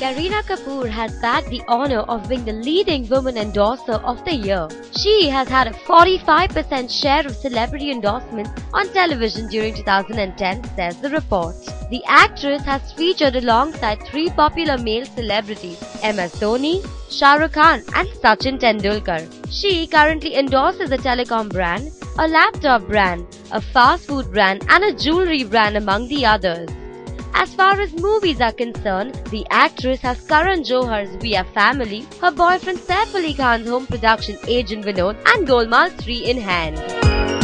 Kareena Kapoor has bagged the honor of being the leading woman endorser of the year. She has had a 45% share of celebrity endorsements on television during 2010, says the report. The actress has featured alongside three popular male celebrities, MS Dhoni, Shah Rukh Khan and Sachin Tendulkar. She currently endorses a telecom brand, a laptop brand, a fast food brand and a jewelry brand among the others. As far as movies are concerned, the actress has Karan Johar's We Are Family, her boyfriend Saif Ali Khan's home production Agent Vinod and Golmaal 3 in hand.